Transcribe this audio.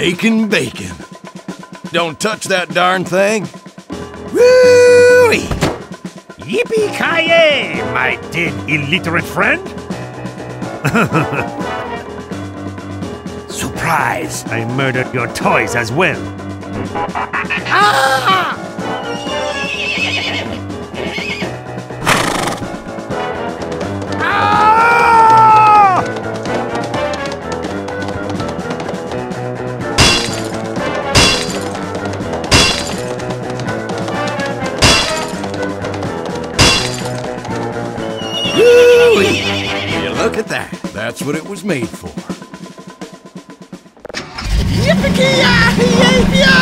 Making bacon. Don't touch that darn thing. Woo! Yippee-ki-yay, my dead illiterate friend! Surprise! I murdered your toys as well. Ah! Look at that. That's what it was made for. Coyote!